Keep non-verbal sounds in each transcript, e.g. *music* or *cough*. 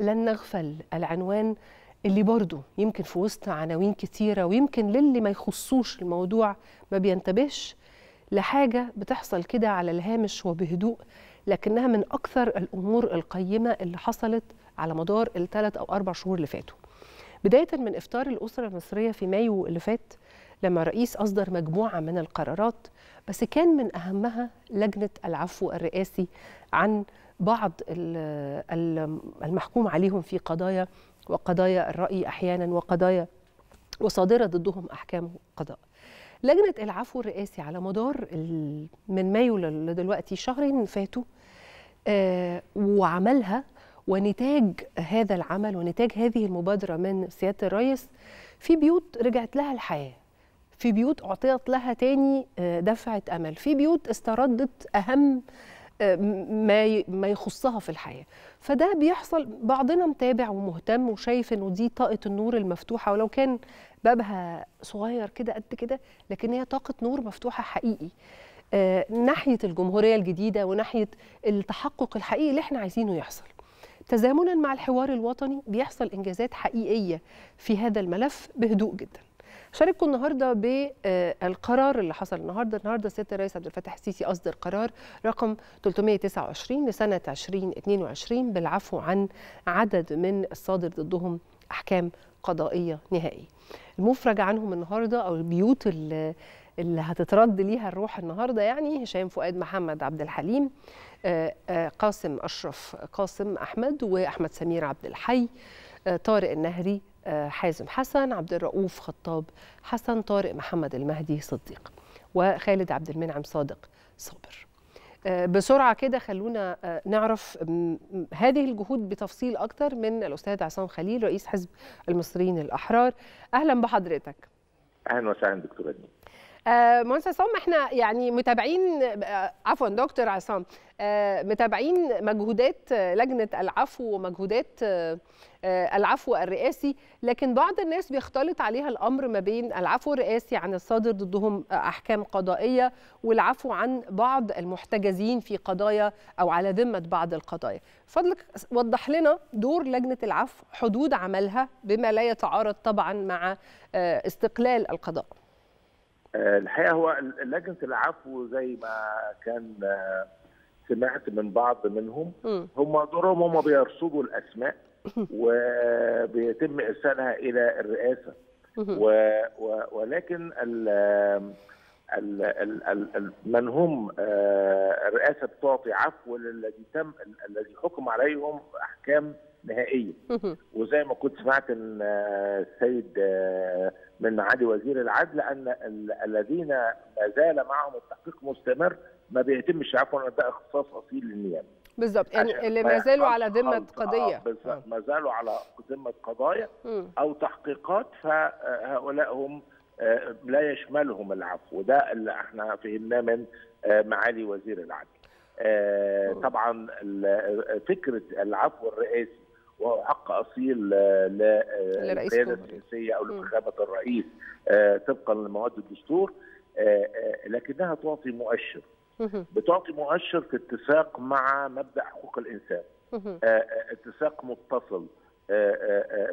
لن نغفل العنوان اللي برضه يمكن في وسط عناوين كتيرة ويمكن للي ما يخصوش الموضوع ما بينتبهش لحاجة بتحصل كده على الهامش وبهدوء لكنها من أكثر الأمور القيمة اللي حصلت على مدار الثلاث أو أربع شهور اللي فاتوا. بداية من إفطار الأسرة المصرية في مايو اللي فات لما الرئيس أصدر مجموعة من القرارات بس كان من أهمها لجنة العفو الرئاسي عن بعض المحكوم عليهم في قضايا وقضايا الرأي أحيانا وقضايا وصادرة ضدهم أحكام قضاء. لجنة العفو الرئاسي على مدار من مايو لدلوقتي شهرين فاتوا آه وعملها ونتاج هذا العمل ونتاج هذه المبادرة من سيادة الرئيس في بيوت رجعت لها الحياة. في بيوت أعطيت لها تاني دفعة أمل. في بيوت استردت أهم ما ما يخصها في الحياة. فده بيحصل بعضنا متابع ومهتم وشايف إنه دي طاقة النور المفتوحة ولو كان بابها صغير كده قد كده لكن هي طاقة نور مفتوحة حقيقي. آه ناحية الجمهورية الجديدة وناحية التحقق الحقيقي اللي إحنا عايزينه يحصل. تزامنا مع الحوار الوطني بيحصل إنجازات حقيقية في هذا الملف بهدوء جدا. شارككم النهارده بالقرار اللي حصل النهارده النهارده سياده الرئيس عبد الفتاح السيسي أصدر قرار رقم 329 لسنة 2022 بالعفو عن عدد من الصادر ضدهم أحكام قضائية نهائيه. المفرج عنهم النهارده أو البيوت اللي اللي هتترد ليها الروح النهارده يعني هشام فؤاد محمد عبد الحليم قاسم أشرف قاسم أحمد وأحمد سمير عبد الحي طارق النهري حازم حسن عبد الرؤوف خطاب حسن طارق محمد المهدي صديق وخالد عبد المنعم صادق صابر. بسرعة كده خلونا نعرف هذه الجهود بتفصيل أكتر من الأستاذ عصام خليل رئيس حزب المصريين الأحرار. أهلا بحضرتك. أهلا وسهلا دكتورة آه مهندس عصام إحنا يعني متابعين آه عفوا دكتور عصام آه متابعين مجهودات لجنة العفو ومجهودات العفو الرئاسي لكن بعض الناس بيختلط عليها الأمر ما بين العفو الرئاسي عن الصادر ضدهم أحكام قضائية والعفو عن بعض المحتجزين في قضايا أو على ذمة بعض القضايا. فضلك وضح لنا دور لجنة العفو حدود عملها بما لا يتعارض طبعا مع استقلال القضاء. الحقيقة هو لجنه العفو زي ما كان سمعت من بعض منهم. هم دورهم هم بيرصدوا الأسماء *laughs* وبيتم إرسالها إلى الرئاسة. و و ولكن ال ال ال ال من هم الرئاسة بتعطي عفو للذي تم الذي حكم عليهم أحكام نهائية. وزي ما كنت سمعت إن السيد من معالي وزير العدل أن الذين ما زال معهم التحقيق مستمر ما بيتمش عفوا ده اختصاص أصيل للنيابة. بالظبط يعني اللي ما زالوا على ذمة قضيه آه بالظبط ما زالوا على ذمة قضايا أو تحقيقات فهؤلاء هم لا يشملهم العفو. ده اللي إحنا فهمناه من معالي وزير العدل. طبعا فكرة العفو الرئاسي وهو حق اصيل للقياده السياسية أو لفخامه الرئيس طبقا لمواد الدستور لكنها تعطي مؤشر. بتعطي مؤشر في اتساق مع مبدأ حقوق الإنسان. اتساق متصل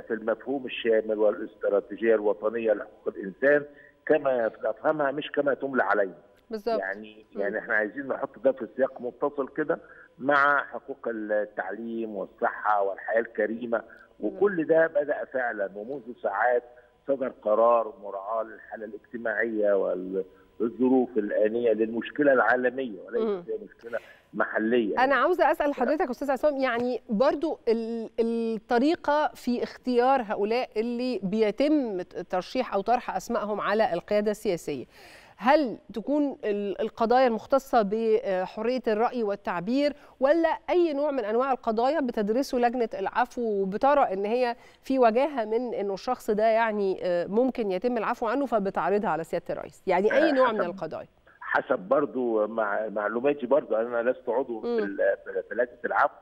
في المفهوم الشامل والاستراتيجية الوطنية لحقوق الإنسان كما نفهمها مش كما تملى علينا. بالظبط. يعني يعني إحنا عايزين نحط ده في سياق متصل كده مع حقوق التعليم والصحة والحياة الكريمة. وكل ده بدأ فعلا ومنذ ساعات صدر قرار مراعاة للحالة الاجتماعية والظروف الآنية للمشكلة العالمية وليس هي مشكلة محلية. أنا عاوزة أسأل حضرتك أستاذ عصام يعني برضو الطريقة في اختيار هؤلاء اللي بيتم ترشيح أو طرح أسمائهم على القيادة السياسية. هل تكون القضايا المختصة بحرية الرأي والتعبير ولا أي نوع من أنواع القضايا بتدرسه لجنة العفو وبترى أن هي في وجاهة من أنه الشخص ده يعني ممكن يتم العفو عنه فبتعرضها على سيادة الرئيس؟ يعني أي نوع من القضايا. حسب برضو مع معلوماتي برضو أنا لست عضو في لجنة العفو.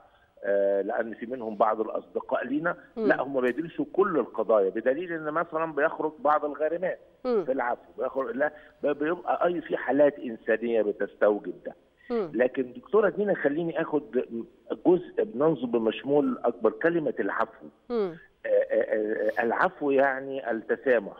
لأن في منهم بعض الأصدقاء لينا. لا هم بيدرسوا كل القضايا بدليل إن مثلا بيخرج بعض الغارمات في العفو بيخرج لا بيبقى أي في حالات إنسانية بتستوجب ده. لكن دكتورة دينا خليني آخد جزء بننظر بمشمول أكبر كلمة العفو. العفو يعني التسامح.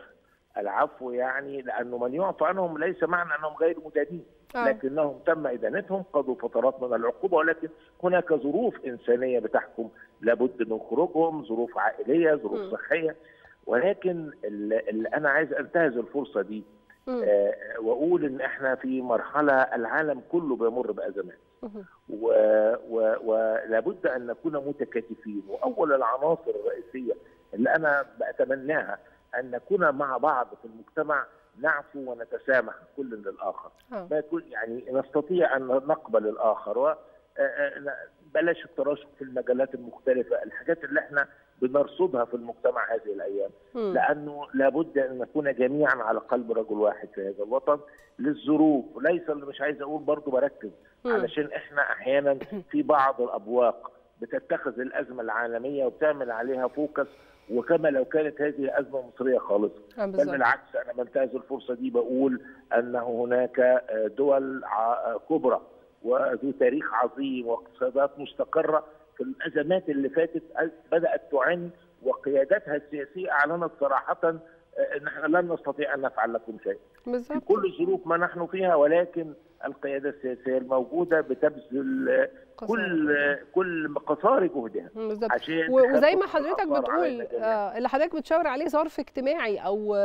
العفو يعني لأنه من يعفى عنهم ليس معنى أنهم غير مدانين آه. لكنهم تم إدانتهم قضوا فترات من العقوبة ولكن هناك ظروف إنسانية بتحكم. لابد من خروجهم ظروف عائلية ظروف م. صحية. ولكن اللي أنا عايز أنتهز الفرصة دي. آه وأقول إن إحنا في مرحلة العالم كله بيمر بأزمات. ولابد أن نكون متكاتفين. وأول العناصر الرئيسية اللي أنا بتمناها أن نكون مع بعض في المجتمع نعفو ونتسامح كل للآخر. ما يكون يعني نستطيع أن نقبل الآخر و بلاش التراشق في المجالات المختلفة. الحاجات اللي إحنا بنرصدها في المجتمع هذه الأيام. م. لأنه لابد أن نكون جميعا على قلب رجل واحد في هذا الوطن. للظروف. ليس اللي مش عايز أقول برضه بركز. م. علشان إحنا أحيانا في بعض الأبواق. بتتخذ الأزمة العالمية وبتعمل عليها فوكس وكما لو كانت هذه ازمه مصرية خالصه بل بالعكس أنا بنتهز الفرصة دي. بقول ان هناك دول كبرى وذو تاريخ عظيم واقتصادات مستقرة. في الأزمات اللي فاتت بدأت تعن وقيادتها السياسية أعلنت صراحة ان إحنا لن نستطيع أن نفعل لكم شيء. بالزبط. في كل الظروف ما نحن فيها ولكن القيادة السياسية الموجودة بتبذل كل كل قصارى جهدها. بالظبط وزي ما حضرتك بتقول آه اللي حضرتك بتشاور عليه ظرف اجتماعي أو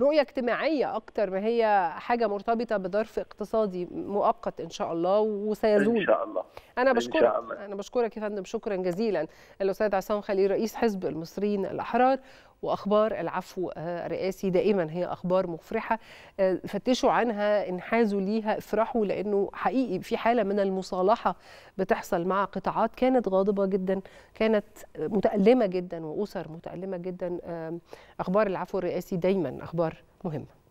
رؤية اجتماعية أكتر ما هي حاجة مرتبطة بظرف اقتصادي مؤقت إن شاء الله وسيزول. إن شاء الله. أنا بشكرك شاء الله. أنا بشكرك يا فندم. شكرا جزيلا. الأستاذ عصام خليل رئيس حزب المصريين الأحرار. وأخبار العفو الرئاسي. دائما هي أخبار مفرحة. فتشوا عنها انحازوا ليها افرحوا لأنه حقيقي في حالة من المصالحة بتحصل مع قطاعات كانت غاضبة جدا كانت متألمة جدا وأسر متألمة جدا. أخبار العفو الرئاسي دايما أخبار مهمة.